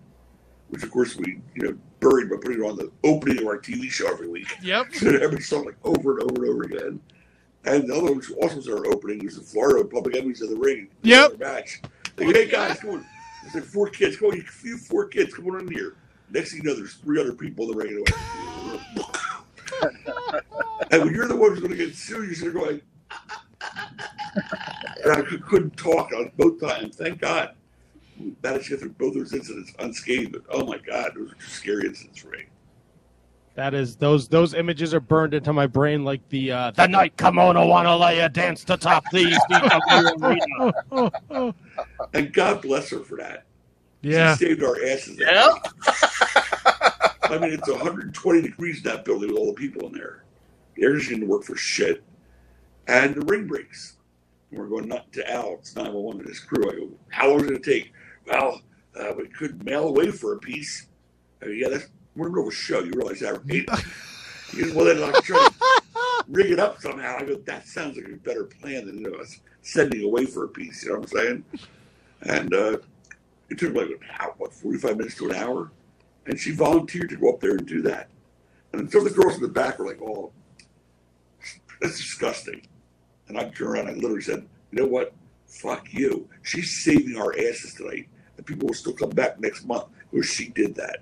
which of course we, you know, buried by putting it on the opening of our TV show every week. Yep. <laughs> So everybody saw it like over and over and over again. And the other one, which also was our opening, was the Florida Public Enemies of the Ring. Yep. Match. Like, hey guys, come on. I said, four kids, come on, you few four kids, come on in here. Next thing you know, there's three other people in the ring. <laughs> and when you're the one who's going to get sued, you're going, <laughs> and I couldn't talk on both times. Thank God. We managed to get through both those incidents unscathed. But oh my God, those were just scary incidents for me. That is those those images are burned into my brain like the uh, the night kimono wanna lay a dance to top these <laughs> ECW. And God bless her for that. Yeah. She saved our asses. that Yeah. <laughs> I mean, it's 120 degrees in that building with all the people in there. The air conditioning didn't work for shit. And the ring breaks. And we're going not to Al, it's 911 and his crew. I go, how long is it going to take? Well, uh, we could mail away for a piece. I mean, yeah, that's we're in the middle a show. You realize that, right? <laughs> He goes, well, then I try to rig it up somehow. I go, that sounds like a better plan than you know, us sending away for a piece. You know what I'm saying? And uh, it took like how, what 45 minutes to an hour, and she volunteered to go up there and do that. And so the girls in the back were like, "Oh, that's disgusting." And I turned around and I literally said, "You know what? Fuck you. She's saving our asses tonight, and people will still come back next month because she did that.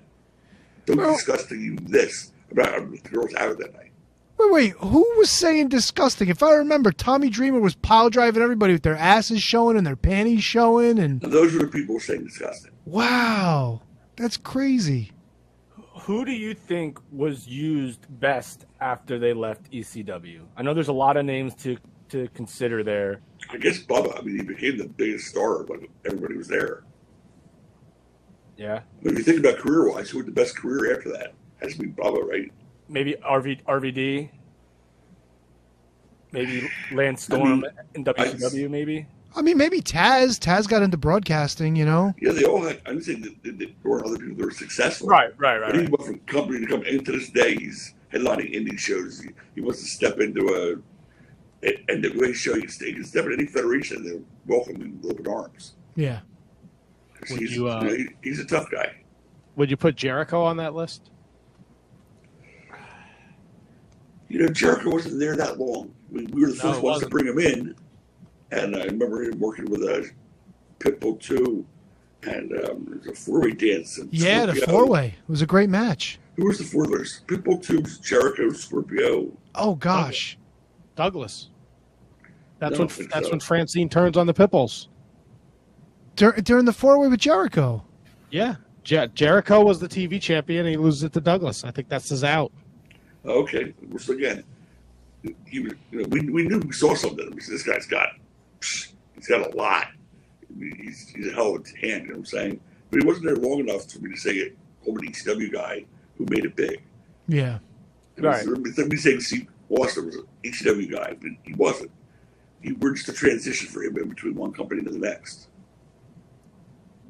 Don't Well- disgusting you this about the girls out of that night." Wait, wait. Who was saying disgusting? If I remember, Tommy Dreamer was pile driving everybody with their asses showing and their panties showing, and And those were the people saying disgusting. wow, that's crazy. Who do you think was used best after they left ECW? I know there's a lot of names to to consider there. I guess Bubba. I mean, he became the biggest star when everybody was there. Yeah, But if you think about career wise, who had the best career after that? Has to be Bubba, right? maybe RV, RVD, maybe Lance Storm mean, in WCW, maybe. I mean, maybe Taz. Taz got into broadcasting, you know. Yeah, they all had. I'm saying that, that there weren't other people that were successful. Right, right, right. But he right. went from company to company. And to this day, he's headlining indie shows. He, he wants to step into a, a NWA show. He can stay. He can step into any federation. They're welcoming with open arms. Yeah. 'Cause Would He's, you, uh, you know, he, he's a tough guy. Would you put Jericho on that list? You know, Jericho wasn't there that long. We, we were the first it ones to bring him in, and I remember him working with uh, Pitbull too, and um, there was a four-way dance. And Yeah, the Scorpio. four way. It was a great match. Who was the fourth one? Pitbull two, Jericho, Scorpio. Oh gosh. Douglas. That's No, when that's so. when Francine turns on the Pitbulls. Dur- during the four way with Jericho. Yeah, Jer- Jericho was the TV champion, and he loses it to Douglas. I think that's his out. Okay, so again, he was. You know, we, we knew we saw something. We said, this guy's got, psh, he's got a lot. I mean, He's, he's a hell of a hand. You know what I'm saying? But he wasn't there long enough for me to say it. I'm an ECW guy who made it big. Yeah. And Right. Somebody saying Steve Austin was an ECW guy, but he wasn't. He we're just a transition for him in between one company to the next.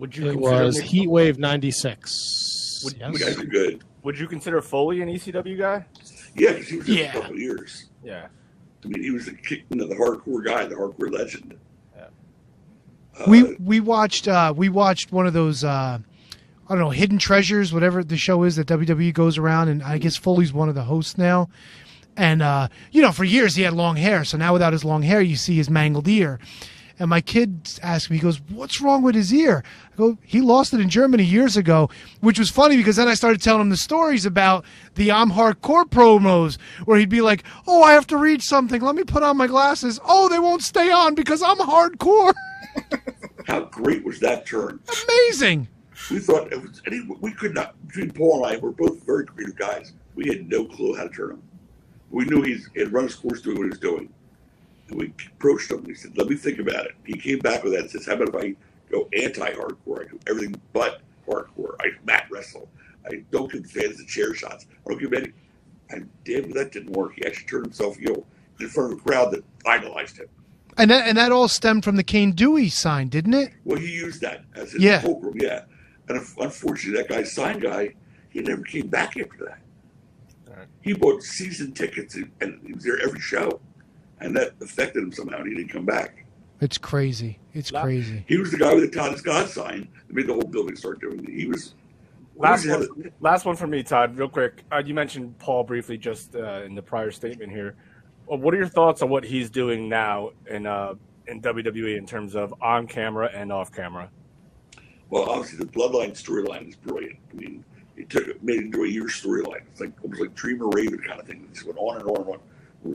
Would you It consider was Nick- Heat Wave '96. Would- Yes. The guys are good. Would you consider Foley an ECW guy? Yeah, because he was there Yeah. for a couple years. Yeah. I mean, he was the kick, you know, the hardcore guy, the hardcore legend. Yeah. Uh, we we watched uh we watched one of those uh I don't know, hidden treasures, whatever the show is that WWE goes around and I guess Foley's one of the hosts now. And uh you know, for years he had long hair, so now without his long hair you see his mangled ear. And my kid asked me, he goes, What's wrong with his ear? I go, He lost it in Germany years ago, which was funny because then I started telling him the stories about the I'm hardcore promos where he'd be like, Oh, I have to read something. Let me put on my glasses. Oh, they won't stay on because I'm hardcore. <laughs> how great was that turn? Amazing. We thought it was, we could not, between Paul and I, we're both very creative guys. We had no clue how to turn him. We knew he's, he had run his course doing what he was doing. And we approached him. He said, let me think about it. He came back with that and says, how about if I go anti-hardcore? I do everything but hardcore. I mat wrestle. I don't give fans the chair shots. I don't give any. And damn, that didn't work. He actually turned himself heel in front of a crowd that idolized him. And that, and that all stemmed from the Cane Dewey sign, didn't it? Well, he used that as his Yeah. fulcrum, yeah. And unfortunately, that guy, sign guy, he never came back after that. Right. He bought season tickets and- and he was there every show, and that affected him somehow. and He didn't come back. It's crazy. It's La- crazy. He was the guy with the Tod is God sign that made the whole building start doing it. He was. Last he was one, last one for me, Tod. Real quick, uh, you mentioned Paul briefly just uh, in the prior statement here. Well, what are your thoughts on what he's doing now in uh, in WWE in terms of on camera and off camera? Well, obviously, the Bloodline storyline is brilliant. I mean, it took it made it into a year storyline. It's like almost like Dreamer Raven kind of thing. It just went on and on and on.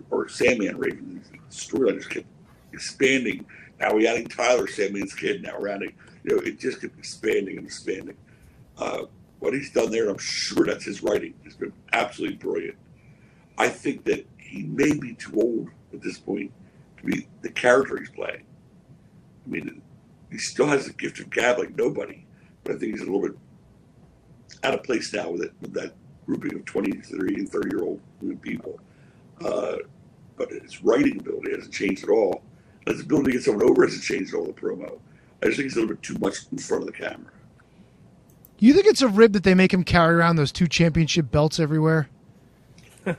Or, Sandman Raven. Storyline just kept expanding. Now we're adding Tyler, Sandman's kid. Now we're adding, you know, it just kept expanding and expanding. Uh, what he's done there, I'm sure that's his writing, has been absolutely brilliant. I think that he may be too old at this point to be the character he's playing. I mean, he still has the gift of gab like nobody, but I think he's a little bit out of place now with it with that grouping of 23 and 30 year old people. Uh, but his writing ability hasn't changed at all. And his ability to get someone over hasn't changed at all. The promo, I just think he's a little bit too much in front of the camera. You think it's a rib that they make him carry around those two championship belts everywhere? Uh,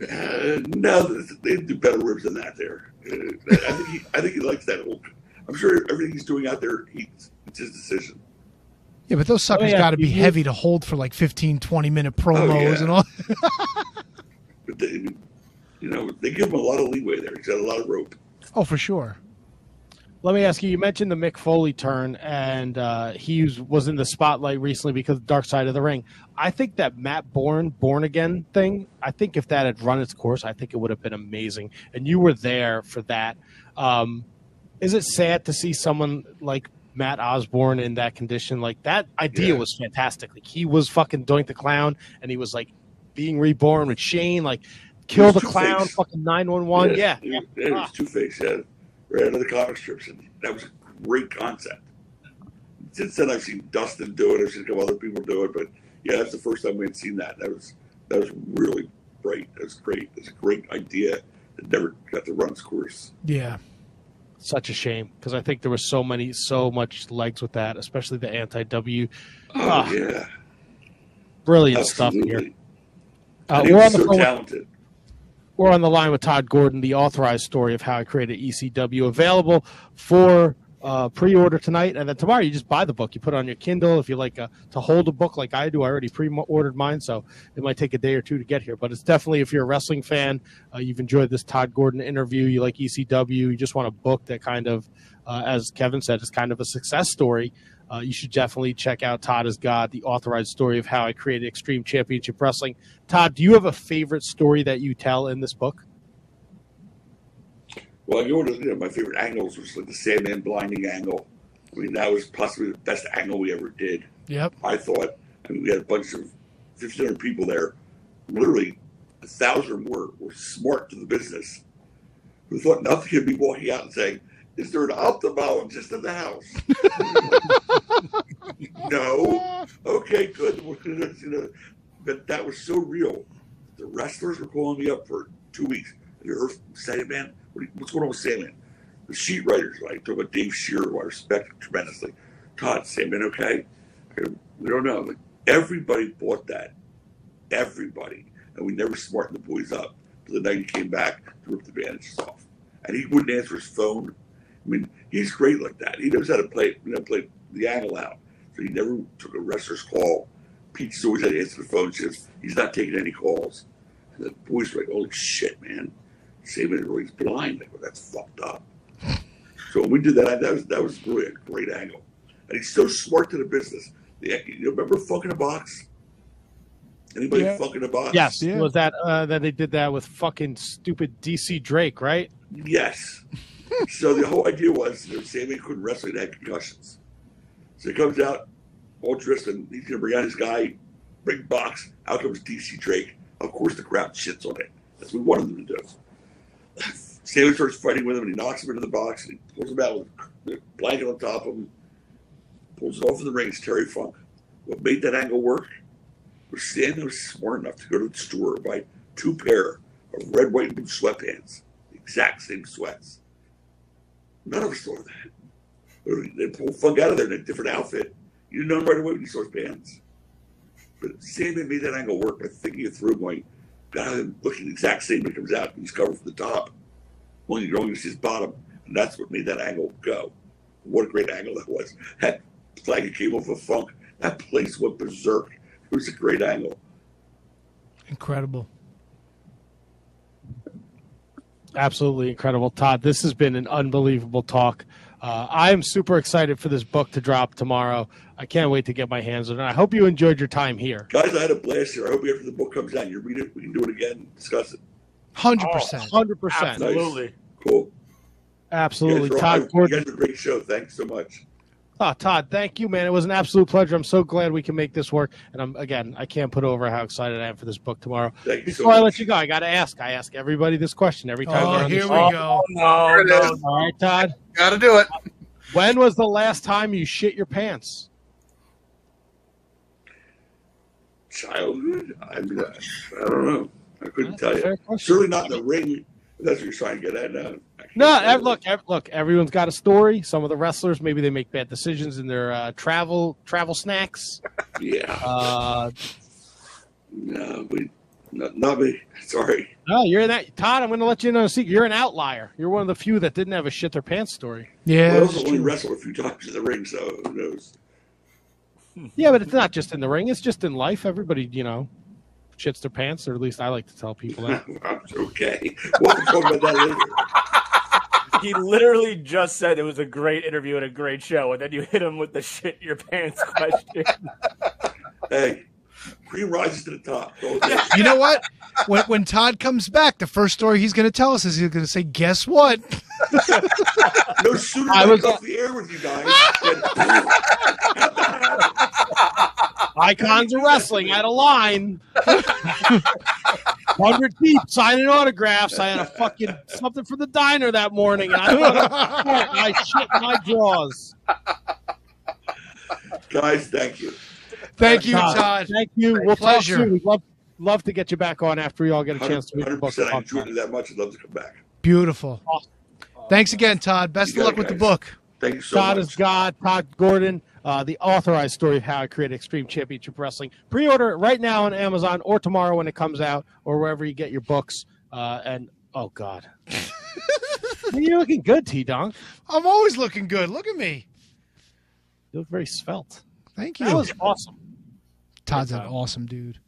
no, they do better ribs than that. There, uh, I think he, I think he likes that whole. I'm sure everything he's doing out there, he, it's his decision. Yeah, but those suckers yeah, got to be heavy to hold for like 15, 20 minute promos Oh, yeah. and all. <laughs> But they, you know, they give him a lot of leeway there. He's got a lot of rope. Oh, for sure. Let me ask you. You mentioned the Mick Foley turn, and uh, he was, was in the spotlight recently because of Dark Side of the Ring. I think that Matt Borne, Born Again thing. I think if that had run its course, I think it would have been amazing. And you were there for that. Um, is it sad to see someone like Matt Osborne in that condition? Like that idea Yeah. was fantastic. Like he was fucking Doink the Clown, and he was like being reborn with Shane. Like kill the Two-Face. clown, fucking nine one one. Yeah, yeah, it was Two Face. Yeah, right out of the comic strips, and that was a great concept. Since then, I've seen Dustin do it. I've seen a couple other people do it, but yeah, that's the first time we had seen that. That was that was really great. That was great. It's a great idea that never got to run its course. Yeah. such a shame because I think there was so many, so much legs with that, especially the anti W. Oh Ah, yeah, Brilliant stuff here. Uh, we're on the so phone with- talented. We're on the line with Tod Gordon, the authorized story of how I created ECW, available for uh, pre-order tonight, and then tomorrow you just buy the book. You put it on your Kindle. If you like uh, to hold a book like I do, I already pre-ordered mine, so it might take a day or two to get here. But it's definitely if you're a wrestling fan, uh, you've enjoyed this Tod Gordon interview, you like ECW, you just want a book that kind of, uh, as Kevin said, is kind of a success story. Uh, you should definitely check out Tod as God, the authorized story of how I created Extreme Championship Wrestling. Tod, do you have a favorite story that you tell in this book? Well, you know, my favorite angles was like the Sandman blinding angle. I mean, that was possibly the best angle we ever did. Yep. I thought. I mean, we had a bunch of 1,500 people there. Literally, a thousand more were smart to the business who thought nothing could be walking out and saying, Is there an ophthalmologist in the house? <laughs> <laughs> no. Okay, good. But that was so real. The wrestlers were calling me up for two weeks. Have you heard from Sandman? What, what's going on with Sandman? The sheet writers, like talk about Dave Scherer, who I respect tremendously. Tod, Sandman, okay? We don't know. Like everybody bought that. Everybody. And we never smartened the boys up. Till the night he came back to rip the bandages off. And he wouldn't answer his phone. I mean, he's great like that. He knows how to play, you know, play the angle out. So he never took a wrestler's call. Pete's always had to answer the phone. Says he's not taking any calls. And the boys were like, "Holy shit, man! Saban really blind. Like, well, that's fucked up." So when we did that, that was that was really a great angle. And he's so smart to the business. The, you remember fucking a Box? Anybody Yeah. Funk in a Box? Yes, Yeah. was that uh, that they did that with fucking stupid DC Drake, right? Yes. <laughs> so the whole idea was that Sammy couldn't wrestle, he had concussions. So he comes out, all dressed, and he's to bring out his guy, big box. Out comes DC Drake. Of course, the crowd shits on it. That's what we wanted them to do. Sammy starts fighting with him, and he knocks him into the box, and he pulls him out with the blanket on top of him, pulls it off in the ring. It's Terry Funk. What made that angle work was Sammy was smart enough to go to the store and buy two pair of red, white, and blue sweatpants the exact same sweats. None of us saw that. They pull Funk out of there in a different outfit. You know right away when you his bands. But Sandman made that angle work by thinking it through, going, God, looking the exact same when it comes out. He's covered from the top. Only you're only see his bottom. And that's what made that angle go. What a great angle that was. That flag came off of funk. That place went berserk. It was a great angle. Incredible. Absolutely incredible, Tod. This has been an unbelievable talk. Uh, I am super excited for this book to drop tomorrow. I can't wait to get my hands on it. I hope you enjoyed your time here. Guys, I had a blast here. I hope after the book comes out, you read it, we can do it again, discuss it. 100%. 100%. Absolutely. Cool. Absolutely. You guys, are, you guys are a great show. Thanks so much. Oh, Tod, thank you, man. It was an absolute pleasure. I'm so glad we can make this work. And I'm again, I can't put over how excited I am for this book tomorrow. Thank you so Before I much. let you go, I got to ask. I ask everybody this question every time. Oh, here we show. go. Oh, no, no. All right, Tod. Got to do it. When was the last time you shit your pants? Childhood? I mean, I, I don't know. I couldn't That's tell you. fair question. Certainly not in the ring. That's what you're trying to get at. No, I can't No, ev- look, ev- look. Everyone's got a story. Some of the wrestlers maybe they make bad decisions in their uh, travel travel snacks. <laughs> Yeah. Uh, No, we, not, not me. Sorry. no, you're in that. Tod, I'm going to let you know a secret. You're an outlier. You're one of the few that didn't have a shit their pants story. Yeah. I that's also only true. wrestled a few times in the ring, so who knows? Yeah, but it's not just in the ring. It's just in life. Everybody, you know, shits their pants, or at least I like to tell people that. <laughs> okay. We'll talk about that later. <laughs> He literally just said it was a great interview and a great show, and then you hit him with the shit your pants <laughs> question. Hey, cream rises to the top. <laughs> You know what? When when Tod comes back, the first story he's going to tell us is he's going to say, "Guess what? <laughs> No sooner I I was- was off the air with you guys. than- Icons of wrestling. I had a line. <laughs> Hundred deep signing autographs. I had a fucking something for the diner that morning, and I thought, I shit my jaws. guys, thank you. Thank you, Tod. Thank you. We'll Pleasure. talk soon. We'd love love to get you back on after we all get a chance to meet the book. 100%. I talk enjoyed about it it. that much. I'd love to come back. Beautiful. Thanks again, Tod. Best You of luck it, with the book. Thank you so Tod much. is God. Tod Gordon, uh, the authorized story of how I created Extreme Championship Wrestling. Pre-order it right now on Amazon or tomorrow when it comes out or wherever you get your books. Uh, and oh God, <laughs> you're looking good, T Donk. I'm always looking good. Look at me. You look very svelte. Thank you. That was awesome. Tod's an awesome dude.